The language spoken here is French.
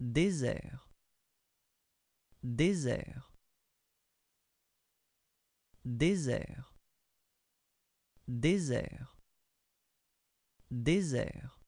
désert, désert, désert, désert, désert.